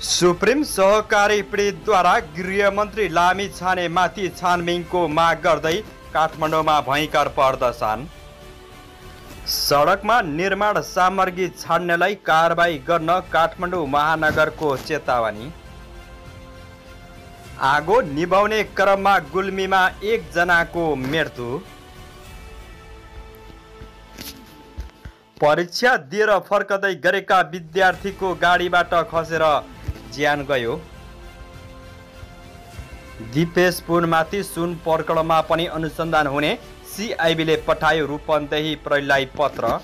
Supreme सहकारी पीडितद्वारा गृहमन्त्री लामी छानेमाथि छानबिनको माग गर्दै काठमाडौँमा भयङ्कर प्रदर्शन। सडकमा निर्माण सामग्री छाड्नेलाई कारबाही गर्न काठमाडौँ महानगरको चेतावनी। आगो निभाउने क्रममा गुल्मीमा एकजनाको मृत्यु। परीक्षा दिएर फर्कदै गरेका विद्यार्थीको गाडीबाट खसेर ज्यान गयो। दिपेश पुनमाथि सुन पर्कडमा पनि अनुसन्धान हुने सिआइबीले पठायो रूपन्देही प्रहरीलाई पत्र।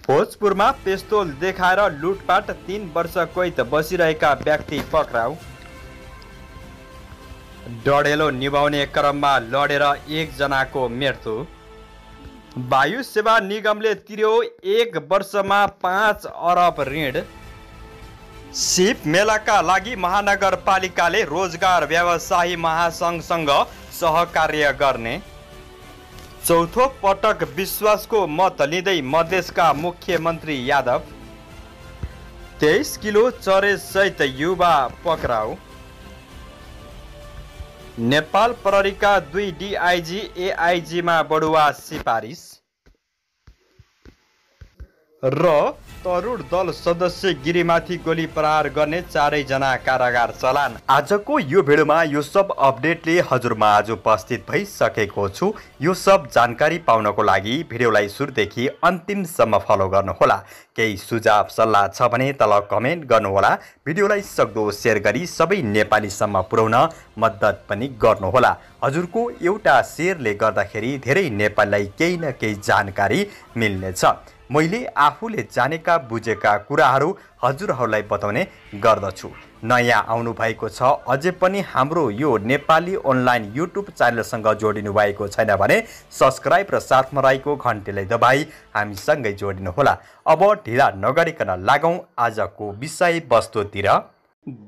भोजपुरमा पेस्तोल देखाएर लुटपाट तिन वर्ष कैद बसिरहेका व्यक्ति पक्राउ। डढेलो निभाउने क्रममा लडेर एकजनाको मृत्यु। वायु सेवा निगमले तिर्यो एक वर्षमा पाँच अरब ऋण। सिप मेलाका लागि महानगरपालिकाले रोजगार व्यवसायी महासङ्घसँग सहकार्य गर्ने। चौथो पटक विश्वासको मत लिँदै मधेसका मुख्यमन्त्री यादव। तेइस किलो चरेसहित युवा पक्राउ। नेपाल प्रहरीका दुई डिआइजी एआइजीमा बढुवा सिफारिस। र तरुण दल सदस्य गिरीमाथि गोली प्रहार गर्ने चारैजना कारागार चलान। आजको यो भिडियोमा यो सब अपडेटले हजुरमा आज उपस्थित भइसकेको छु। यो सब जानकारी पाउनको लागि भिडियोलाई सुरुदेखि अन्तिमसम्म फलो गर्नुहोला। केही सुझाव सल्लाह छ भने तल कमेन्ट गर्नुहोला। भिडियोलाई सक्दो सेयर गरी सबै नेपालीसम्म पुर्याउन मद्दत पनि गर्नुहोला। हजुरको एउटा सेयरले गर्दाखेरि धेरै नेपालीलाई केही न केही जानकारी मिल्नेछ। मैले आफूले जानेका बुझेका कुराहरू हजुरहरूलाई बताउने गर्दछु। नयाँ आउनु भएको छ अझै पनि हाम्रो यो नेपाली अनलाइन युट्युब च्यानलसँग जोडिनु भएको छैन भने सब्सक्राइब र साथमा रहेको घन्टीलाई दबाई हामीसँगै जोडिनुहोला। अब ढिला नगरिकन लागौँ आजको विषय वस्तुतिर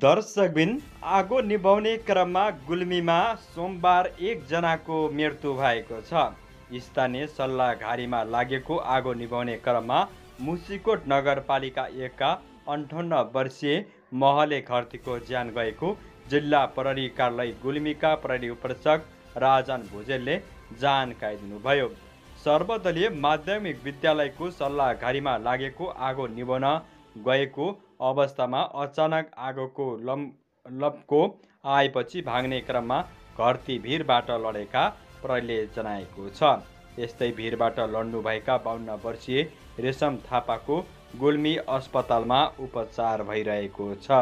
दर्शकबिन आगो निभाउने क्रममा गुल्मीमा सोमबार एकजनाको मृत्यु भएको छ। स्थानीय सल्लाहघारीमा लागेको आगो निभाउने क्रममा मुसिकोट नगरपालिका एकका अन्ठाउन्न वर्षीय महले घरतीको ज्यान गएको जिल्ला प्रहरी कार्यालय गुल्मीका प्रहरी उपरीक्षक राजन भुजेलले जानकारी दिनुभयो। सर्वदलीय माध्यमिक विद्यालयको सल्लाहघारीमा लागेको आगो निभाउन गएको अवस्थामा अचानक आगोको लम लपको आएपछि भाग्ने क्रममा घरती भिरबाट लडेका प्रहरीले जनाएको छ यस्तै भिरबाट लड्नुभएका बाहन्न वर्षीय रेशम थापाको गुल्मी अस्पतालमा उपचार भइरहेको छ।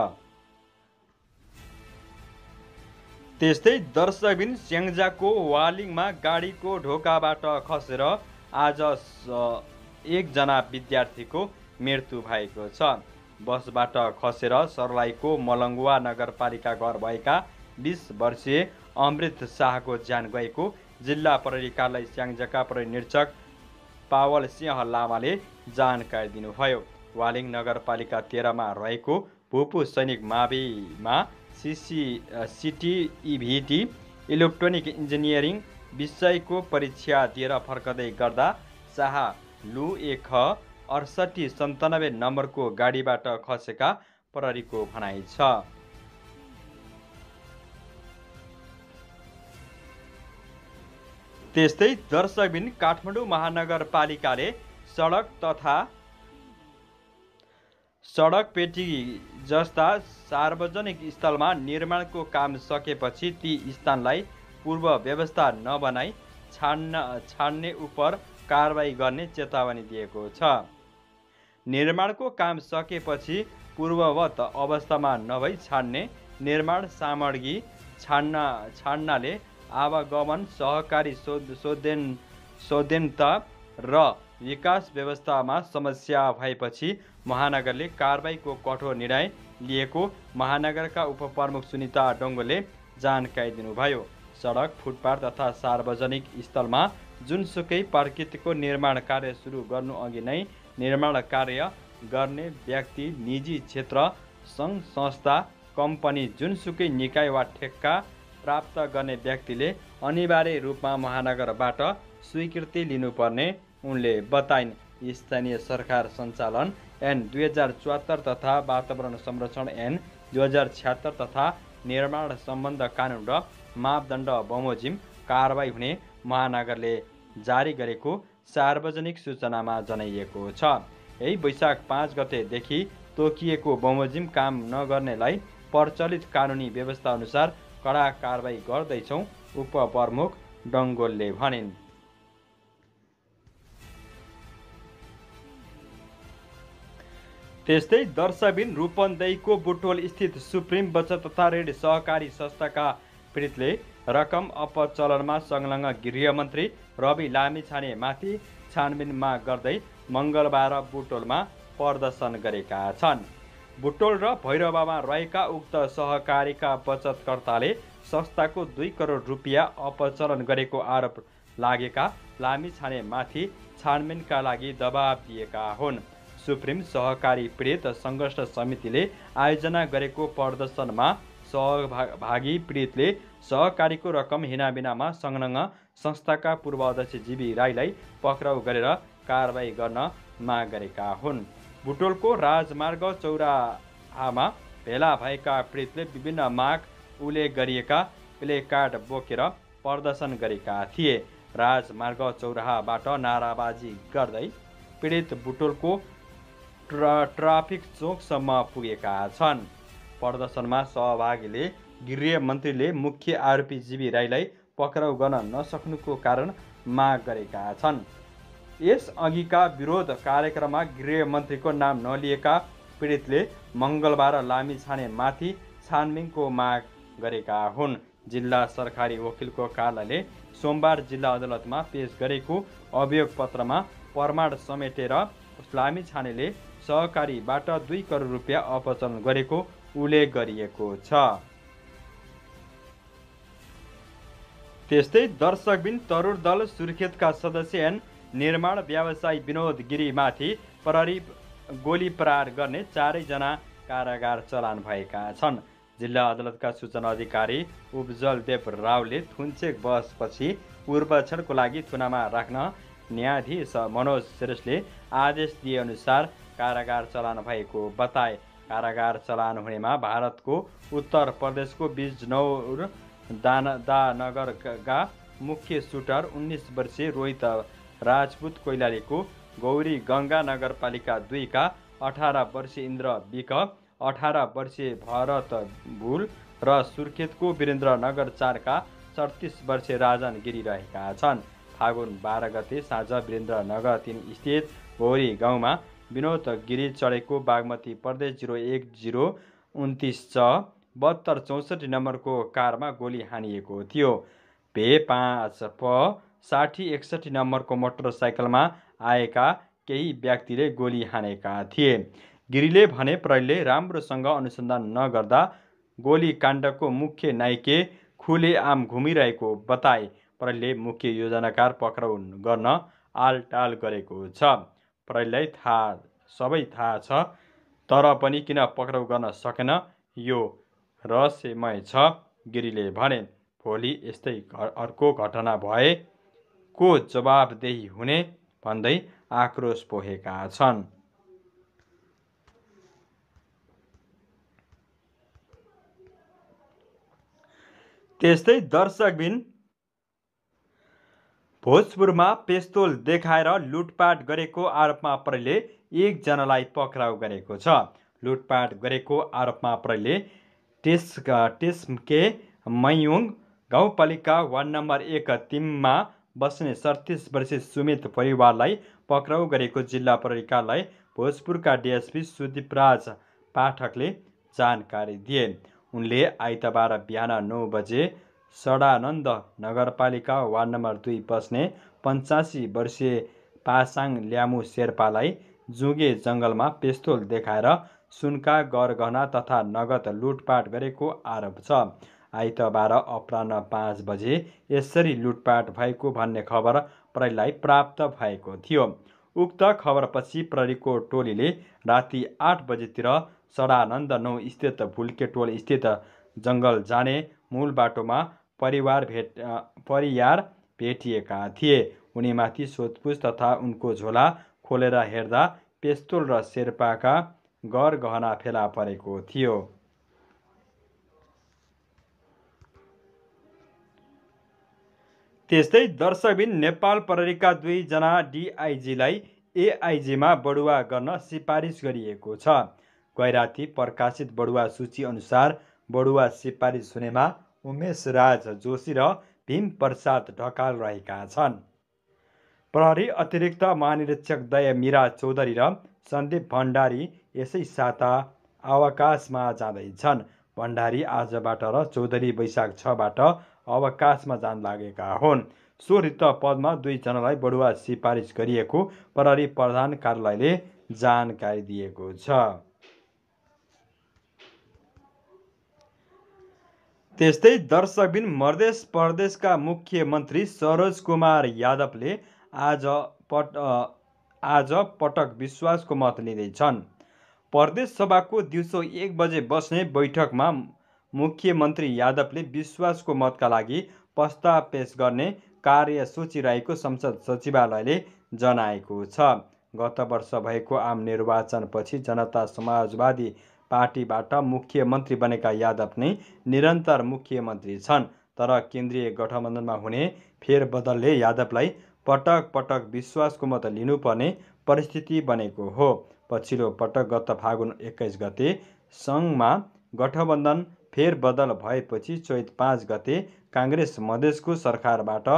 त्यस्तै दर्शकबिन स्याङ्जाको वालिङमा गाडीको ढोकाबाट खसेर आज एकजना विद्यार्थीको मृत्यु भएको छ। बसबाट खसेर सर्लाहीको मलङ्गुवा नगरपालिका घर भएका बिस वर्षीय अमृत शाहको ज्यान गएको जिल्ला प्रहरी कार्यालय स्याङ्जाका प्रहरी निरीक्षक पावल सिंह लामाले जानकारी दिनुभयो। वालिङ नगरपालिका तेह्रमा रहेको भूपू सैनिक माविमा सिसी सिटिइभिटी इलेक्ट्रोनिक इन्जिनियरिङ विषयको परीक्षा दिएर फर्कँदै गर्दा शाह लु एक अडसट्ठी सन्तानब्बे नम्बरको गाडीबाट खसेका प्रहरीको भनाइ छ। त्यस्तै दर्शकबिन काठमाडौँ महानगरपालिकाले सडक तथा सडक पेटी जस्ता सार्वजनिक स्थलमा निर्माणको काम सकेपछि ती स्थानलाई पूर्व व्यवस्था नबनाई छाड्न छाड्ने उप कारवाही गर्ने चेतावनी दिएको छ। निर्माणको काम सकेपछि पूर्ववत अवस्थामा नभई छाड्ने निर्माण सामग्री छाड्न छाड्नाले आवागमन सहकारी शोधन शोधनता र विकास व्यवस्थामा समस्या भएपछि महानगरले कारवाहीको कठोर निर्णय लिएको महानगरका उपप्रमुख सुनिता डङ्गोले जानकारी दिनुभयो। सडक फुटपाथ तथा सार्वजनिक स्थलमा जुनसुकै प्रकृतिको निर्माण कार्य सुरु गर्नु अघि नै निर्माण कार्य गर्ने व्यक्ति निजी क्षेत्र सङ्घ संस्था कम्पनी जुनसुकै निकाय वा ठेक्का प्राप्त गर्ने व्यक्तिले अनिवार्य रूपमा महानगरबाट स्वीकृति लिनुपर्ने उनले बताइन्। स्थानीय सरकार सञ्चालन एन दुई हजार चौहत्तर तथा वातावरण संरक्षण एन दुई हजार छ्यात्तर तथा निर्माण सम्बन्ध कानुन र मापदण्ड बमोजिम कारवाही हुने महानगरले जारी गरेको सार्वजनिक सूचनामा जनाइएको छ। यही वैशाख पाँच गतेदेखि तोकिएको बमोजिम काम नगर्नेलाई प्रचलित कानुनी व्यवस्था अनुसार कडा कारवाही गर्दैछौँ उपप्रमुख डङ्गोलले भनिन्। त्यस्तै दर्शबिन रूपन्देहीको बुटोल स्थित सुप्रिम बचत तथा ऋण सहकारी संस्थाका पीडितले रकम अपचलनमा संलग्न गृहमन्त्री रवि लामिछाने माथि छानबिनमा गर्दै मङ्गलबार बुटोलमा प्रदर्शन गरेका छन्। बुटोल र भैरवामा रहेका उक्त सहकारीका बचतकर्ताले संस्थाको दुई करोड रुपियाँ अपचलन गरेको आरोप लागेका लामिछानेमाथि छानबिनका लागि दबाब दिएका हुन्। सुप्रिम सहकारी पीडित सङ्घर्ष समितिले आयोजना गरेको प्रदर्शनमा सहभागी पीडितले सहकारीको रकम हिनाबिनामा संलग्न संस्थाका पूर्व अध्यक्ष जीवी राईलाई पक्राउ गरेर कारवाही गर्न माग गरेका हुन्। बुटोलको राजमार्ग चौराहामा भेला भएका पीडितले विभिन्न माग उल्लेख गरिएका प्ले कार्ड बोकेर प्रदर्शन गरेका थिए। राजमार्ग चौराहाबाट नाराबाजी गर्दै पीडित बुटोलको ट्रा ट्राफिक चोकसम्म पुगेका छन्। प्रदर्शनमा सहभागीले गृहमन्त्रीले मुख्य आरोपी जीवी राईलाई पक्राउ गर्न नसक्नुको कारण माग गरेका छन्। यसअघिका विरोध कार्यक्रममा गृहमन्त्रीको नाम नलिएका पीडितले मङ्गलबार लामिछानेमाथि छानबिनको माग गरेका हुन्। जिल्ला सरकारी वकिलको कार्यालयले सोमबार जिल्ला अदालतमा पेश गरेको अभियोग पत्रमा प्रमाण समेटेर लामी छानेले सहकारीबाट दुई करोड रुपियाँ अपचलन गरेको उल्लेख गरिएको छ। त्यस्तै दर्शकबिन तरुण दल सुर्खेतका सदस्य एन निर्माण व्यवसायी विनोद गिरीमाथि प्रहरी गोली प्रहार गर्ने चारैजना कारागार चलान भएका छन्। जिल्ला अदालतका सूचना अधिकारी उपजल देव रावले थुन्चेक बसपछि पूर्वक्षणको लागि थुनामा राख्न न्यायाधीश मनोज श्रेष्ठले आदेश दिएअनुसार कारागार चलान भएको बताए। कारागार चलान हुनेमा भारतको उत्तर प्रदेशको बिजनौर दान दानगरका मुख्य सुटर उन्नाइस वर्षीय रोहित राजपुत कोइलालीको गौरी गङ्गा नगरपालिका दुईका अठार वर्षीय इन्द्र विक अठार वर्षीय भरत भुल र सुर्खेतको वीरेन्द्रनगर चारका सडतिस वर्षीय राजन गिरी रहेका छन्। फागुन बाह्र गते साँझ वीरेन्द्रनगर तिन स्थित गौरी गाउँमा विनोद गिरी चढेको बागमती प्रदेश जिरो एक जिरो उन्तिस छ बहत्तर चौसठी नम्बरको कारमा गोली हानिएको थियो। भे पाँच प साठी एकसठी नम्बरको मोटरसाइकलमा आएका केही व्यक्तिले गोली हानेका थिए। गिरीले भने प्रहरीले राम्रोसँग अनुसन्धान नगर्दा गोली काण्डको मुख्य नाइके खुले आम घुमिरहेको बताए। प्रहरीले मुख्य योजनाकार पक्राउ गर्न आलटाल गरेको छ। प्रहरीलाई थाहा सबै थाहा छ तर पनि किन पक्राउ गर्न सकेन यो रहस्यमय छ गिरीले भने। भोलि यस्तै अर्को घटना भए को जवाबदेही हुने भन्दै आक्रोश पोखेका छन्। त्यस्तै दर्शकबिन भोजपुरमा पेस्तोल देखाएर लुटपाट गरेको आरोपमा प्रहरीले एकजनालाई पक्राउ गरेको छ। लुटपाट गरेको आरोपमा प्रहरीले टेस टेस्के मयुङ गाउँपालिका वार्ड नम्बर एक तिममा बस्ने सडतिस वर्षीय सुमित परिवारलाई पक्राउ गरेको जिल्ला प्रहरीकालाई भोजपुरका डिएसपी सुदीपराज पाठकले जानकारी दिए। उनले आइतबार बिहान नौ बजे सडानन्द नगरपालिका वार्ड नम्बर दुई बस्ने पञ्चासी वर्षीय पासाङ ल्यामु शेर्पालाई जुगे जङ्गलमा पेस्तोल देखाएर सुनका गरगहना तथा नगद लुटपाट गरेको आरोप छ। आइतबार अपराह पाँच बजे यसरी लुटपाट भएको भन्ने खबर प्रहरीलाई प्राप्त भएको थियो। उक्त खबरपछि प्रहरीको टोलीले राति आठ बजेतिर सडानन्द नौ स्थित भुल्केटोल स्थित जङ्गल जाने मूल बाटोमा परिवार भेट परियार भेटिएका थिए। उनीमाथि सोधपुछ तथा उनको झोला खोलेर हेर्दा पेस्तोल र शेर्पाका गहना फेला परेको थियो। त्यस्तै दर्शकबिन नेपाल प्रहरीका दुईजना डिआइजीलाई एआइजीमा बढुवा गर्न सिफारिस गरिएको छ। गैराती प्रकाशित बढुवा सूची अनुसार बढुवा सिफारिस हुनेमा उमेश राज जोशी र भीम प्रसाद ढकाल रहेका छन्। प्रहरी अतिरिक्त महानिरीक्षक दय मिरा चौधरी र सन्दीप भण्डारी यसै साता अवकाशमा जाँदैछन्। भण्डारी आजबाट र चौधरी वैशाख छबाट अवकाशमा जान लागेका हुन्। सो रिक्त पदमा दुईजनालाई बढुवा सिफारिस गरिएको प्रहरी प्रधान कार्यालयले जानकारी दिएको छ। त्यस्तै दर्शकबिन मध्य प्रदेशका मुख्यमन्त्री सरोज कुमार यादवले आज पट आज पटक विश्वासको मत लिँदैछन्। प्रदेश सभाको दिउँसो एक बजे बस्ने बैठकमा मुख्यमन्त्री यादवले विश्वासको मतका लागि प्रस्ताव पेश गर्ने कार्यसूची रहेको संसद सचिवालयले जनाएको छ। गत वर्ष भएको आम निर्वाचनपछि जनता समाजवादी पार्टीबाट मुख्यमन्त्री बनेका यादव नै निरन्तर मुख्यमन्त्री छन् तर केन्द्रीय गठबन्धनमा हुने फेरबदलले यादवलाई पटक पटक विश्वासको मत लिनुपर्ने परिस्थिति बनेको हो। पछिल्लो पटक गत फागुन एक्काइस गते सङ्घमा गठबन्धन फेरबदल भएपछि चैत पाँच गते काङ्ग्रेस मधेसको सरकारबाट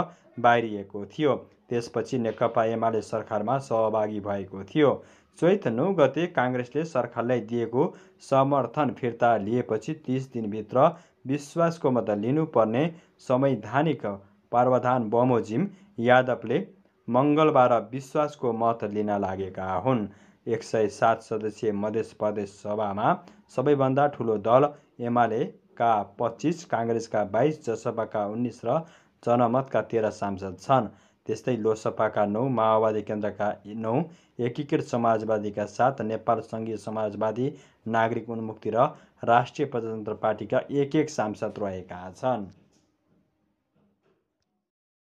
बाहिरिएको थियो। त्यसपछि नेकपा एमाले सरकारमा सहभागी भएको थियो। चैत नौ गते काङ्ग्रेसले सरकारलाई दिएको समर्थन फिर्ता लिएपछि तिस दिनभित्र विश्वासको मत लिनुपर्ने संवैधानिक प्रावधान बमोजिम यादवले मङ्गलबार विश्वासको मत लिन लागेका हुन्। एक सय सात सदस्यीय मध्य प्रदेश सभामा सबैभन्दा ठुलो दल एमालेका पच्चिस काङ्ग्रेसका बाइस जसपाका उन्नाइस र जनमतका तेह्र सांसद छन्। त्यस्तै लोसपाका नौ माओवादी केन्द्रका नौ एकीकृत समाजवादीका सात नेपाल सङ्घीय समाजवादी नागरिक उन्मुक्ति र राष्ट्रिय प्रजातन्त्र पार्टीका एक एक सांसद रहेका छन्।